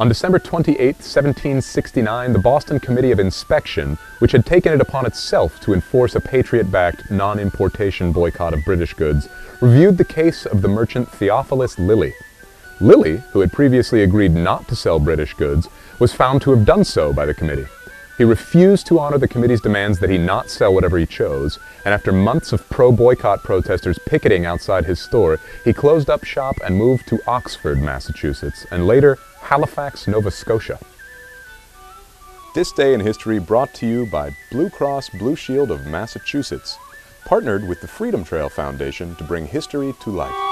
On December 28, 1769, the Boston Committee of Inspection, which had taken it upon itself to enforce a Patriot-backed non-importation boycott of British goods, reviewed the case of the merchant Theophilus Lillie. Lillie, who had previously agreed not to sell British goods, was found to have done so by the committee. He refused to honor the committee's demands that he not sell whatever he chose, and after months of pro-boycott protesters picketing outside his store, he closed up shop and moved to Oxford, Massachusetts, and later Halifax, Nova Scotia. This Day in History brought to you by Blue Cross Blue Shield of Massachusetts, partnered with the Freedom Trail Foundation to bring history to life.